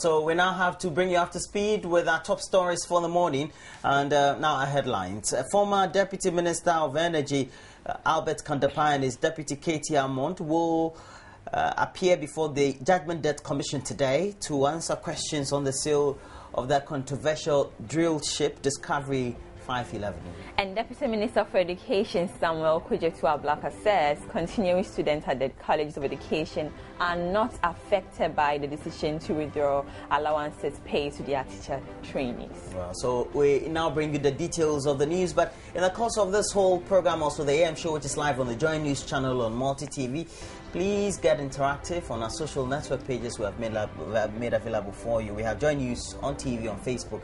So we now have to bring you up to speed with our top stories for the morning. And uh, now our headlines. A former Deputy Minister of Energy, uh, Albert Kan-Dapaah, and his Deputy Katie Hammond will uh, appear before the Judgment Debt Commission today to answer questions on the sale of that controversial drill ship Discovery 511. And Deputy Minister for Education Samuel Okudzeto Ablakwa says continuing students at the Colleges of Education are not affected by the decision to withdraw allowances paid to their teacher trainees. Well, so we now bring you the details of the news, but in the course of this whole program, also the AM show, which is live on the Joy News channel on Multi TV, please get interactive on our social network pages we have made, we have made available for you. We have Joy News on TV, on Facebook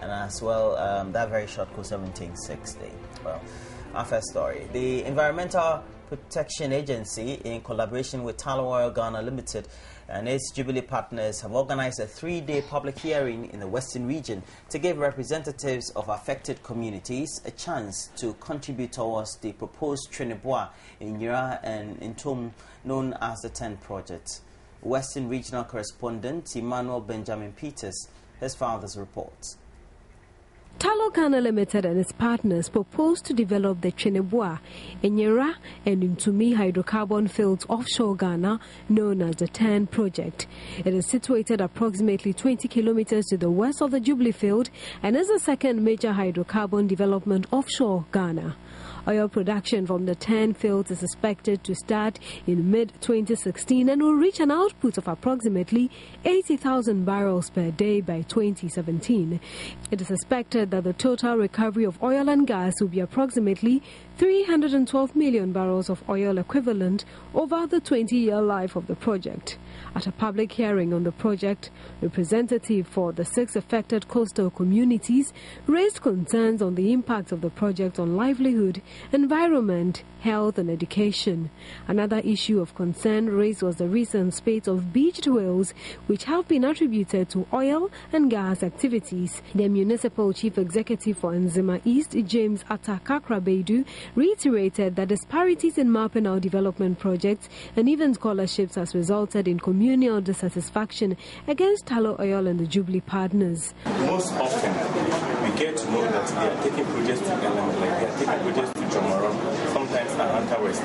and as well um, that very short code 1760. Well, our first story. The Environmental Protection Agency, in collaboration with Tullow Oil Ghana Limited and its Jubilee partners, have organized a three-day public hearing in the Western region to give representatives of affected communities a chance to contribute towards the proposed Twene in Yura and Ntom, known as the TEN Project. Western Regional Correspondent Emmanuel Benjamin Peters has found this report. Tullow Ghana Limited and its partners propose to develop the Tweneboa, Enyenra, and Ntomme hydrocarbon fields offshore Ghana, known as the TEN project. It is situated approximately 20 kilometers to the west of the Jubilee field and is the second major hydrocarbon development offshore Ghana. Oil production from the TEN fields is expected to start in mid 2016 and will reach an output of approximately 80,000 barrels per day by 2017. It is expected that the total recovery of oil and gas will be approximately 312 million barrels of oil equivalent over the 20 year life of the project. At a public hearing on the project, representative for the six affected coastal communities raised concerns on the impact of the project on livelihood, environment, health and education. Another issue of concern raised was the recent spate of beached whales which have been attributed to oil and gas activities. The municipal chief executive for Nzema East, James Atakakrabedu, reiterated that disparities in mapping development projects and even scholarships has resulted in communal dissatisfaction against Tullow Oil and the Jubilee partners. Most often, we get to know that they are taking projects to Ellembelle, like they are taking projects to Jomoro, Ahanta West.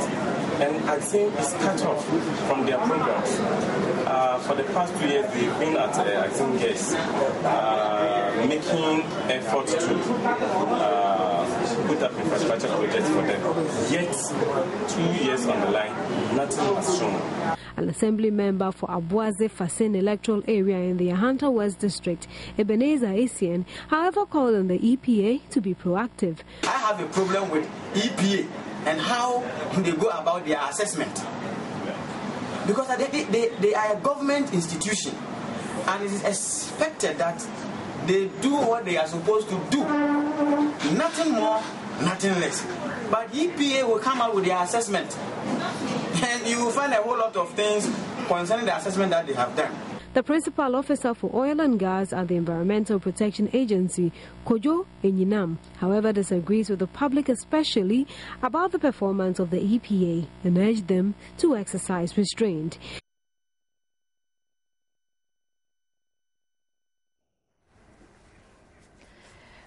And I think it's cut off from their programs. Uh, for the past two years, they've been at, uh, I think, yes, uh, making efforts to uh, put up infrastructure projects for them. Yet, two years on the line, nothing has shown. An assembly member for Aboase Fasen electoral area in the Ahanta West district, Ebenezer Asian, however, called on the EPA to be proactive. I have a problem with EPA and how do they go about their assessment. Because they, they, they are a government institution and it is expected that they do what they are supposed to do. Nothing more, nothing less. But EPA will come out with their assessment and you will find a whole lot of things concerning the assessment that they have done. The principal officer for oil and gas at the Environmental Protection Agency, Kojo Enyinam, however, disagrees with the public, especially about the performance of the EPA, and urged them to exercise restraint.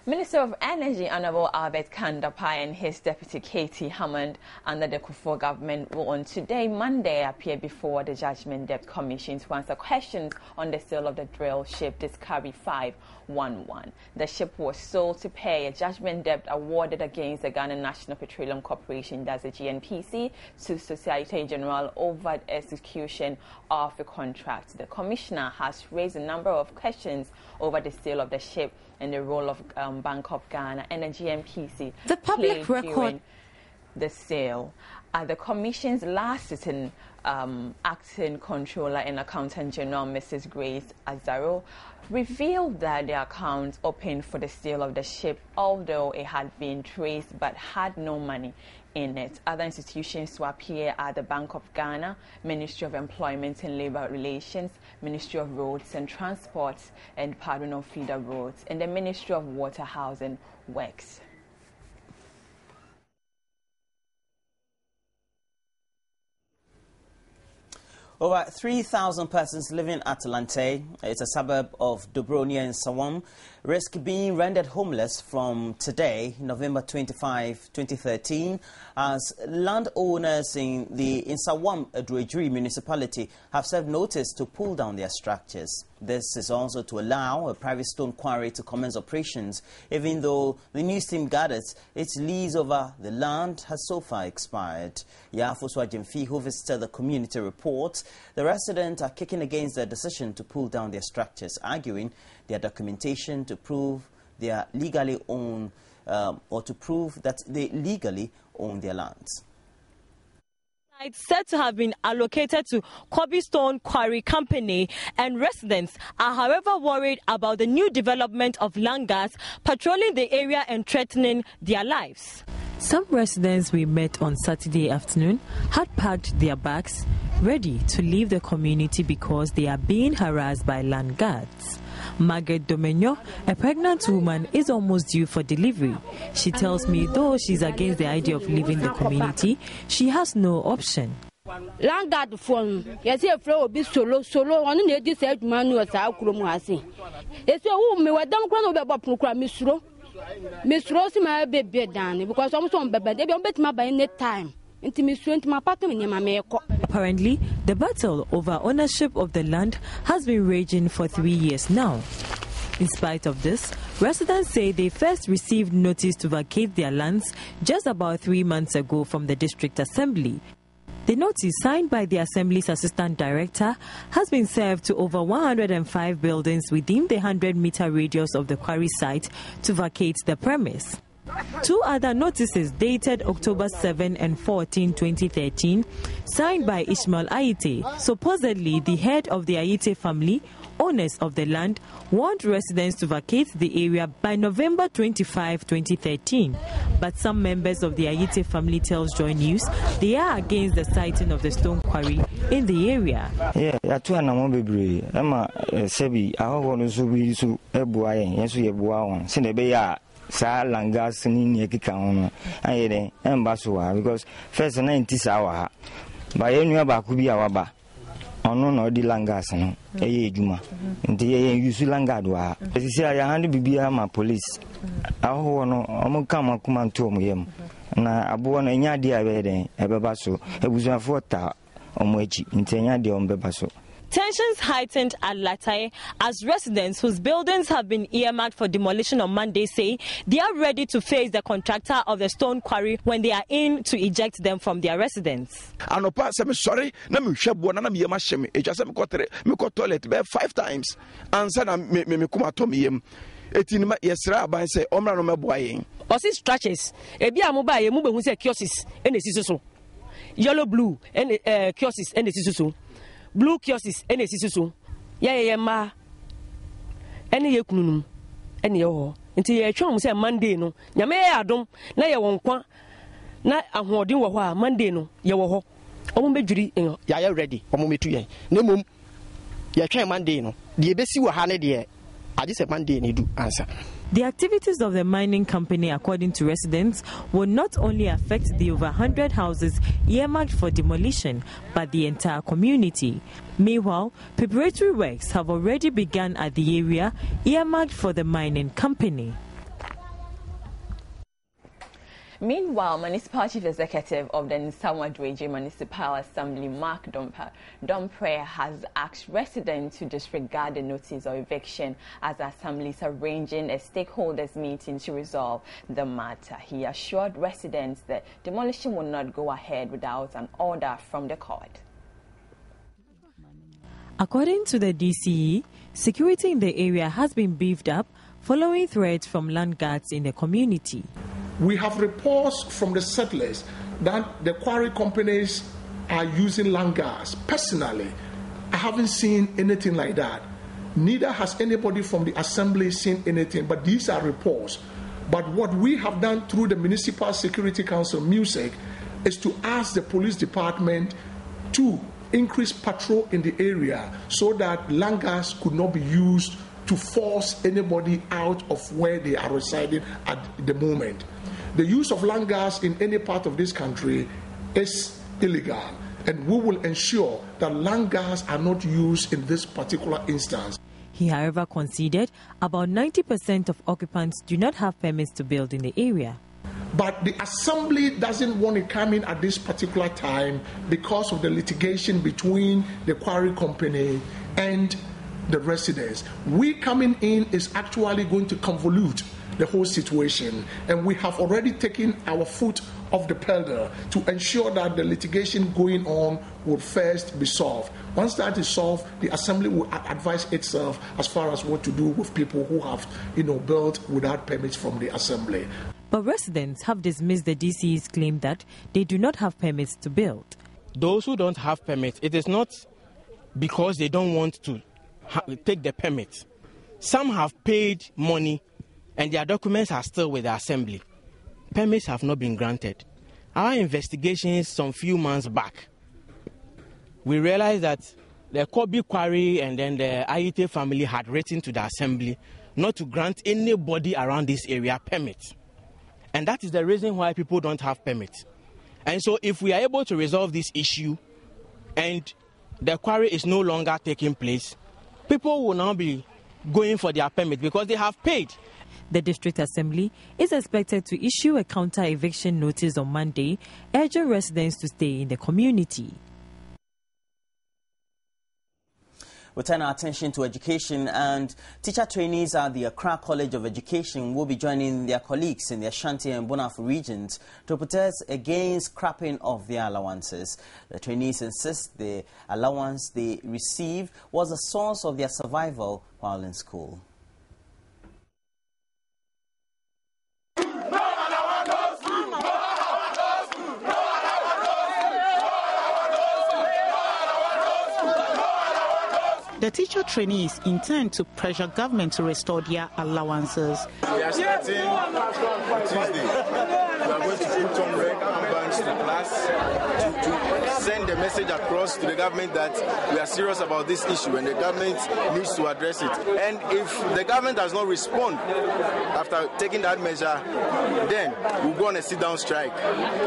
Minister of Energy Honorable Albert Kan-Dapaah and his deputy Katie Hammond under the Kufuor government will on today, Monday, appear before the Judgment Debt Commission to answer questions on the sale of the drill ship Discovery 511. The ship was sold to pay a judgment debt awarded against the Ghana National Petroleum Corporation, that's the GNPC, to Societe Generale over the execution of the contract. The commissioner has raised a number of questions over the sale of the ship and the role of um, Bank of Ghana and the public record the sale. At the Commission's last sitting, um, Acting Controller and Accountant General Mrs. Grace Adzroe revealed that the account opened for the sale of the ship, although it had been traced but had no money in it. Other institutions to appear are the Bank of Ghana, Ministry of Employment and Labour Relations, Ministry of Roads and Transport, and Pardon of Feeder Roads, and the Ministry of Water, Housing Works. Over 3,000 persons living at Lante, it's a suburb of Dobronia in Sawam, risk being rendered homeless from today, November 25, 2013, as landowners in the Nsawam Adoagyiri municipality have served notice to pull down their structures. This is also to allow a private stone quarry to commence operations, even though the news team gathers its lease over the land has so far expired. Yafoswa Jemfi, who visited the community, reports the residents are kicking against their decision to pull down their structures, arguing their documentation to prove they are legally owned um, or to prove that they legally own their lands. It's said to have been allocated to Cobblestone Quarry Company, and residents are, however, worried about the new development of land langas patrolling the area and threatening their lives. Some residents we met on Saturday afternoon had packed their bags ready to leave the community because they are being harassed by land guards. Margaret Domenyo, a pregnant woman, is almost due for delivery. She tells me though she's against the idea of leaving the community, she has no option. landard foɔ no yɛsɛ yɛfrɛ obi solo solo ɔno na ɛdi saa adwuma no wɔ saa kurom ha ase ɛsɛ wo mewɔ dɛm kora na wobɛbɔ pono kora mesuro mesuro si ma bɛbie dan no because ɔmo sɛ ɔmbɛbɛ de bi ɔmbɛtumi aba ne time Apparently, the battle over ownership of the land has been raging for three years now. In spite of this, residents say they first received notice to vacate their lands just about three months ago from the district assembly. The notice signed by the Assembly's Assistant Director has been served to over 105 buildings within the 100 meter radius of the quarry site to vacate the premise. Two other notices dated October 7 and 14, 2013, signed by Ishmael Aite, supposedly the head of the Aite family, owners of the land, warned residents to vacate the area by November 25, 2013. But some members of the Aite family tells Joy News they are against the siting of the stone quarry in the area. Yeah, a saa langas ne nea ɛkeka ho no. Ayɛ dɛn ɛmba so wɔ ha because first na nti saa wɔ ba yɛn nua baako bi a waba ɔno na ɔde langas no ɛyɛ adwuma. Nti yɛyɛ yusu langard wɔ ha. Ɛsisi a yɛha de biribiara ma police. Ahɔhoɔ no ɔmo ka ma kuma nto ɔmo yam. Na aboɔ no ɛnyɛ adeɛ a ɛbɛyɛ dɛn ɛbɛba so. Abusuafoɔ ta ɔmo akyi. Nti ɛnyɛ adeɛ ɔmo bɛba so. Tensions heightened at Latai as residents whose buildings have been earmarked for demolition on Monday say they are ready to face the contractor of the stone quarry when they are in to eject them from their residence. Anopa sɛ mesɔre na mehwɛ boɔ na na meyam ahyɛ me ɛtwa sɛ mekɔtere mekɔ toilet bɛɛ five times. Ansa na mekom atɔ meyam ɛti no yɛsrɛ aban sɛ ɔmmra no mɛboa yɛn ɔse structures ebi a moba yɛ mobɛhu sɛ kiosks ɛna ɛsi so so yellow blue ɛne uh, kiosks ɛna ɛsi so so blue kiosks ɛna esisi so. Yɛyɛ yɛ mmaa ɛne yɛ kunu nom ɛne yɛ hɔ. Nti yɛtwa wɔn sɛ monday no nyame yɛ adom na yɛwɔ nkwa. Na ahoɔden wɔ hɔ a monday no yɛwɔ hɔ. Wɔn bɛdwiri yɛayɛ ready. Wɔn bɛtu yɛn na mmom yɛtwɛn monday no deɛ ebesi wɔ ha ne deɛ agye sɛ monday ne du ansa. The activities of the mining company, according to residents, will not only affect the over 100 houses earmarked for demolition, but the entire community. Meanwhile, preparatory works have already begun at the area earmarked for the mining company. Meanwhile, Municipal Chief Executive of the Nsawam-Adoagyiri Municipal Assembly, Mark Dompre, has asked residents to disregard the notice of eviction as Assembly is arranging a stakeholders meeting to resolve the matter. He assured residents that demolition will not go ahead without an order from the court. According to the DCE, security in the area has been beefed up following threats from land guards in the community. We have reports from the settlers that the quarry companies are using langas. Personally, I haven't seen anything like that. Neither has anybody from the assembly seen anything, but these are reports. But what we have done through the Municipal Security Council, MUSEC, is to ask the police department to increase patrol in the area so that langas could not be used to force anybody out of where they are residing at the moment. The use of land gas in any part of this country is illegal, and we will ensure that land gas are not used in this particular instance. He, however, conceded about 90% of occupants do not have permits to build in the area. But the assembly doesn't want to come in at this particular time because of the litigation between the quarry company and the residents. We coming in is actually going to convolute the whole situation, and we have already taken our foot off the pedal to ensure that the litigation going on will first be solved. Once that is solved, the assembly will advise itself as far as what to do with people who have, you know, built without permits from the assembly. But residents have dismissed the DC's claim that they do not have permits to build. Those who don't have permits, it is not because they don't want to ha- take the permit. Some have paid money and their documents are still with the assembly. Permits have not been granted. Our investigations some few months back, we realized that the Kobe Quarry and then the Ayite family had written to the assembly not to grant anybody around this area permit. And that is the reason why people don't have permits. And so, if we are able to resolve this issue and the quarry is no longer taking place, people will now be going for their permit because they have paid. The district assembly is expected to issue a counter eviction notice on Monday, urging residents to stay in the community. We turn our attention to education and teacher trainees at the Accra College of Education will be joining their colleagues in the Ashanti and Brong Ahafo regions to protest against scrapping of their allowances. The trainees insist the allowance they receive was a source of their survival while in school. The teacher trainees intend to pressure government to restore their allowances. We are starting Tuesday. We are going to put on red armbands to class to, to send the message across to the government that we are serious about this issue and the government needs to address it. And if the government does not respond after taking that measure, then we'll go on a sit down strike.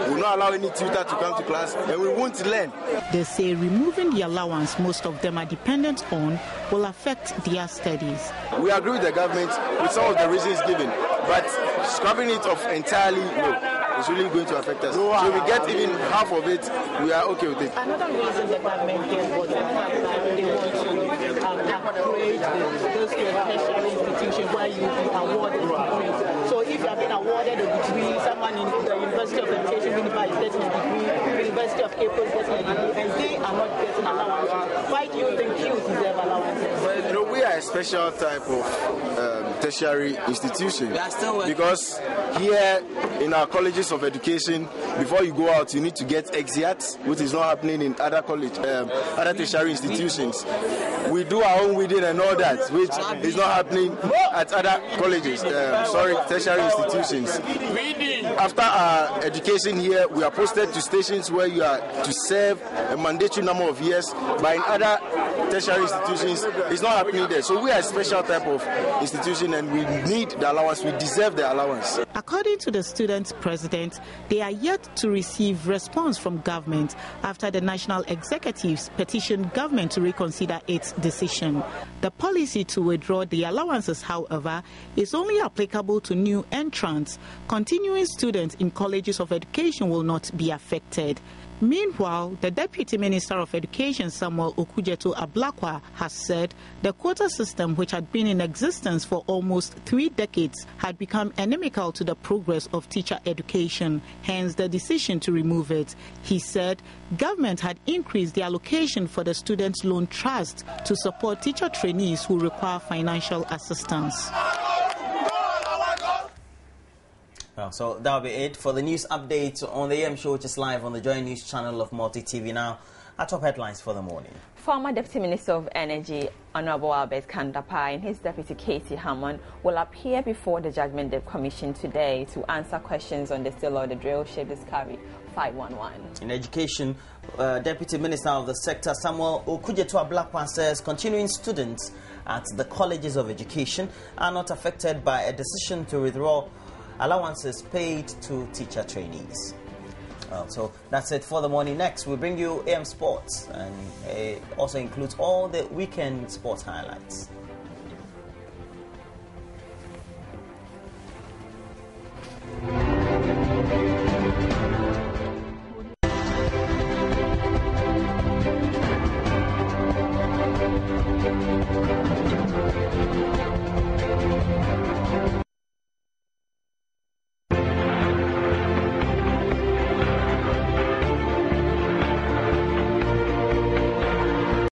We'll not allow any tutor to come to class and we won't learn. They say removing the allowance most of them are dependent on will affect their studies. We agree with the government with some of the reasons given, but scrubbing it off entirely, no. It's really going to affect us. So we get even half of it, we are okay with it. Another reason the government gave was the fact that they want to um, upgrade those tertiary institutions where you be awarded degrees. So if you have been awarded a degree, someone in the University of Education, Unified is getting a degree, University of April is getting a degree, and they are not getting allowances. Why do you think you deserve allowances? Well, you know, we are a special type of um, tertiary institution because here in our colleges of education, before you go out, you need to get exeat, which is not happening in other college, um, other tertiary institutions. We do our own weeding and all that, which is not happening at other colleges, um, sorry, tertiary institutions. After our education here, we are posted to stations where you are to serve a mandatory number of years, but in other tertiary institutions, it's not happening there. So we are a special type of institution and we need the allowance, we deserve the allowance. According to the student president, they are yet to receive response from government after the national executives petitioned government to reconsider its decision. The policy to withdraw the allowances, however, is only applicable to new entrants. Continuing students in colleges of education will not be affected. Meanwhile, the Deputy Minister of Education, Samuel Okudzeto Ablakwa, has said the quota system, which had been in existence for almost three decades, had become inimical to the progress of teacher education, hence the decision to remove it. He said government had increased the allocation for the Student Loan Trust to support teacher trainees who require financial assistance. So that'll be it for the news update on the AM show, which is live on the Joy News channel of Multi TV. Now, our top headlines for the morning. Former Deputy Minister of Energy, Honorable Albert Kan-Dapaah, and his deputy Katie Hammond will appear before the Judgment Debt Commission today to answer questions on the still the drill ship Discovery 511. In education, uh, Deputy Minister of the sector Samuel Okudzeto Ablakwa says continuing students at the colleges of education are not affected by a decision to withdraw allowances paid to teacher trainees. Uh, so that's it for the morning. Next, we bring you AM Sports, and it also includes all the weekend sports highlights.